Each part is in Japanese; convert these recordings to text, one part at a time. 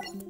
Bye.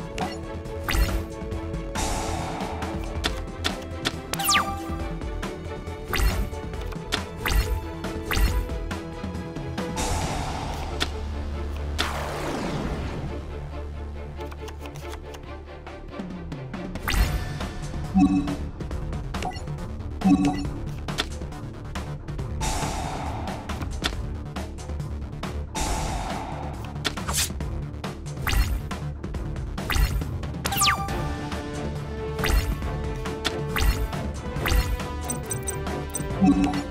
Thank mm -hmm. you.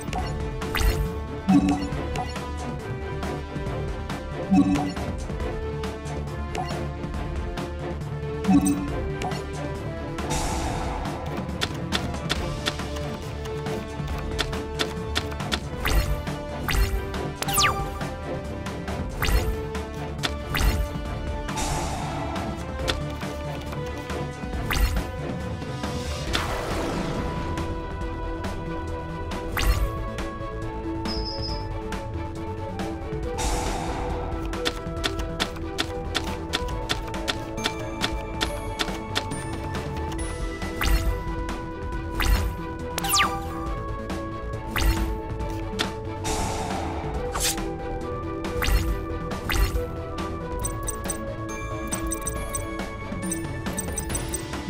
Thank you.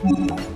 Mm-hmm.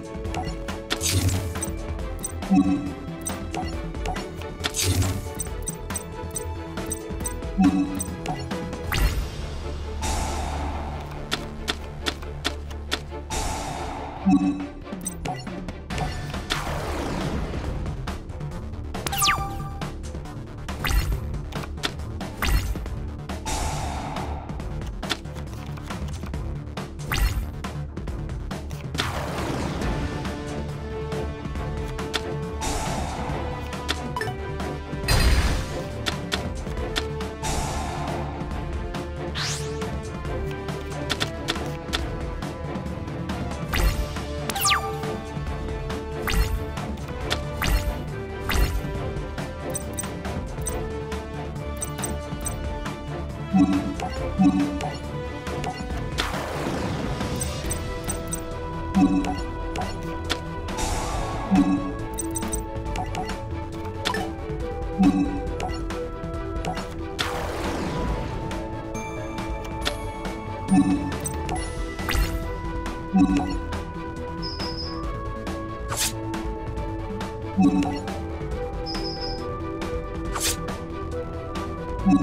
Thank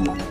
you